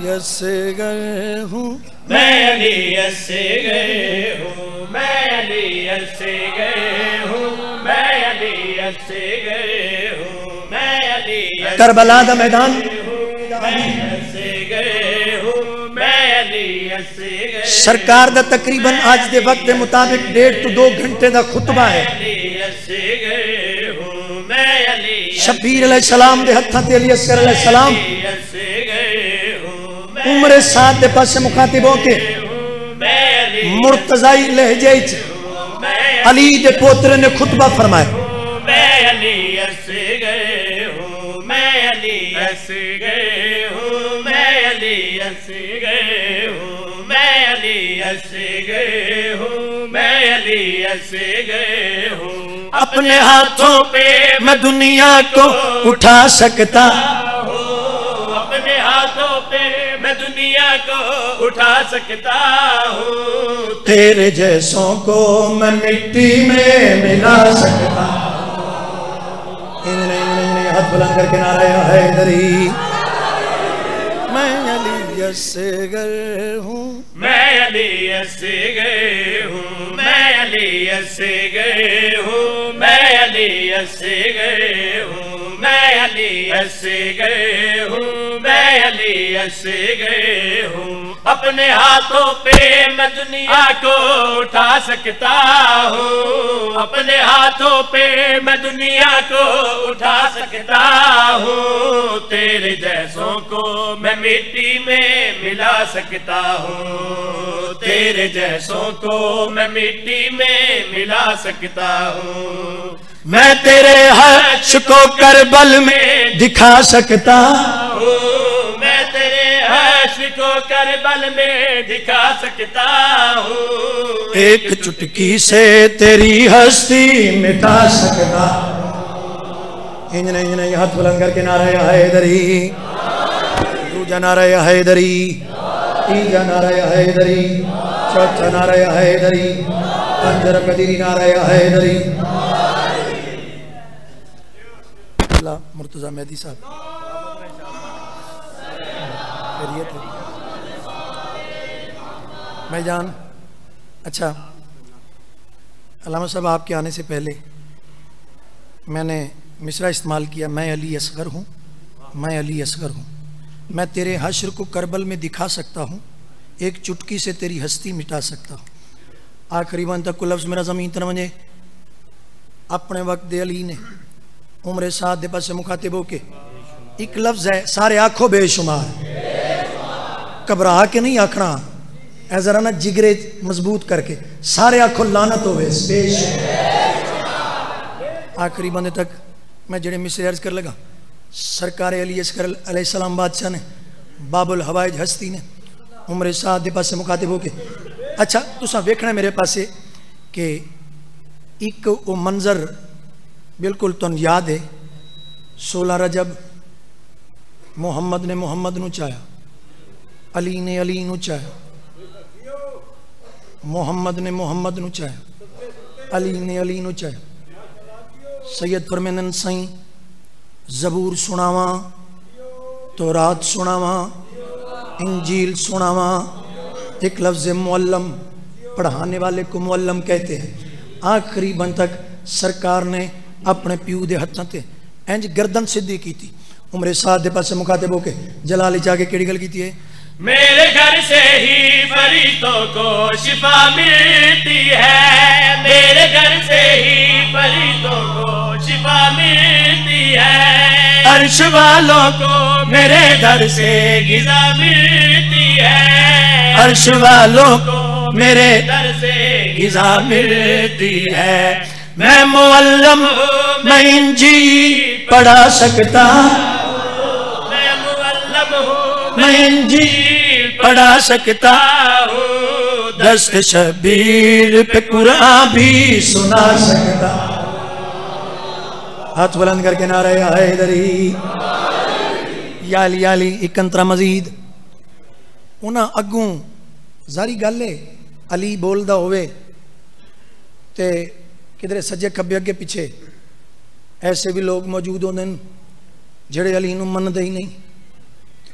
से गए हूँ। मैं अली से गए हूँ मैं अली से गए हूँ मैं अली से गए हूँ मैं अली करबला दा मैदान। से से सरकार दा तकरीबन आज दे वक्त के मुताबिक डेढ़ तो दो घंटे का खुतबा है। से शबीर सलाम दे हत्थां ते अली असगर सलाम से उम्र दे पासे मुखातिब होके मुर्तजाई लहजे अली दे पोतरे ने खुतबा हूँ अपने हाथों पे मैं दुनिया को उठा सकता दुनिया को उठा सकता हूँ। तेरे जैसों को मैं मिट्टी में मिला सकता इन्हें इन्हें हाथ बुलंद करके नारा या हैदरी मैं अली से गए हूँ। मैं अली से गए हूँ। मैं अली से गए हूँ। मैं अली से गए हूँ। मैं अली ऐसे गए हूँ मैं अली ऐसे गए हूँ। अपने हाथों पे मैं दुनिया को उठा सकता हूँ। अपने हाथों पे मैं दुनिया को उठा सकता हूँ। तेरे जैसों को मैं मिट्टी में मिला सकता हूँ। तेरे जैसों को मैं मिट्टी में मिला सकता हूँ। मैं तेरे हर्ष को करबल में दिखा सकता हर्ष को करबल में दिखा सकता हूँ। एक चुटकी से तेरी हस्ती मिटा सकता। इंजन इंजन हाथ बुलंद करके नारा या हैदरी दूजा नारा या हैदरी तीजा नारा या हैदरी चौथा नारा या हैदरी पंजर कदीरी नारा या हैदरी अल्लाह मुर्तजा मेहदी साहब। खैरियत है मैं जान अच्छा। अलामा साहब, आपके आने से पहले मैंने मिसरा इस्तेमाल किया। मैं अली असगर हूँ। मैं अली असगर हूँ। मैं तेरे हश्र को करबल में दिखा सकता हूँ। एक चुटकी से तेरी हस्ती मिटा सकता हूँ। आखिरी वन तक लफ्ज़ मेरा ज़मीन तर वजे। अपने वक्त दे अली ने उम्र साथ दे पासे मुखातिब होके। एक लफ्ज़ है, सारे आखो बेशुमार। घबरा के नहीं आखना। ऐ जरा ना जिगरे मज़बूत करके। सारे आखो लानत हो आखिरी बंदे तक मैं जेड़े मिसरे अर्ज़ कर लगा, सरकार अली असकर अलैहिस्सलाम बादशाह ने, बाबुल हवाइज हस्ती ने, उम्र साथ दे पासे मुखातिब होके। अच्छा तुसा वेखना मेरे पास कि एक वो मंजर बिल्कुल तुम याद है, सोलह रजब मुहम्मद ने मुहम्मद नु चाया। अली ने अली चाया। मोहम्मद ने मोहम्मद चाया। अली ने अली चाया। सैयद फरमेनन साईं, जबूर सुनावा तो रात सुनावा, इंजील सुनावा, एक लफ्ज़ मुअल्लम पढ़ाने वाले को मुअल्लम कहते हैं। आखिरी बन तक सरकार ने अपने प्यू के हथों से इंज गर्दन सीधी की उमरे साथ के पासे मुखातिब होके जलाली जाके केड़ी गल की है मेरे घर से ही फरीदों को शिफा मिलती है। मेरे घर से ही फरीदों को शिफा मिलती है। अर्श वालों को मेरे घर से गिजा मिलती है। अर्श वालों को मेरे घर से गिजा मिलती है। मैं मुअल्लम मैं इंजी पढ़ा सकता मैं मुअल्लम हूँ मैं इंजी पढ़ा सकता हूँ, दस्त शबीर पे कुरान भी सुना सकता हाथ बुलंद करके नारे हैदरी याली याली इकंतरा मजीद। उन्हें अगू जारी गल है, अली बोलता होवे, ते किधरे सज्जे खब्बे अगे पिछे। ऐसे भी लोग मौजूद होंगे जेड़े अली मनते ही नहीं।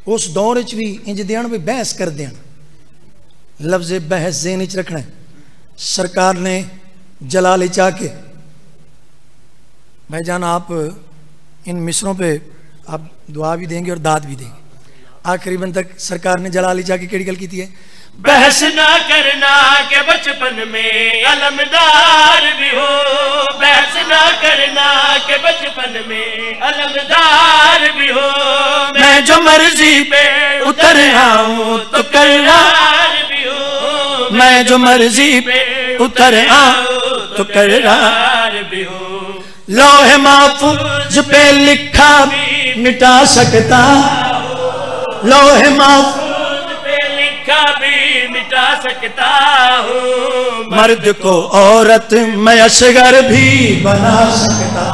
उस दौर च भी इंज देन भी बहस कर देन लफ्ज बहस जेन च रखना सरकार ने जलाल चाह के भाईजान आप, इन मिसरों पे आप दुआ भी देंगे और दाद भी देंगे। आखिरी बन तक सरकार ने जला जलाली जाके केड़ी गल की है? बहस ना करना के बचपन में अलमदार भी हो। बहस ना करना के बचपन में अलमदार भी हो। जो मर्ज़ी पे उतर आऊँ तो हो। मैं जो मर्ज़ी पे उतर आऊँ तो करार भी लोहे महफूज पे लिखा भी मिटा सकता लोहे महफूज पे लिखा भी मिटा सकता हूँ। मर्द को औरत मैं असगर भी बना सकता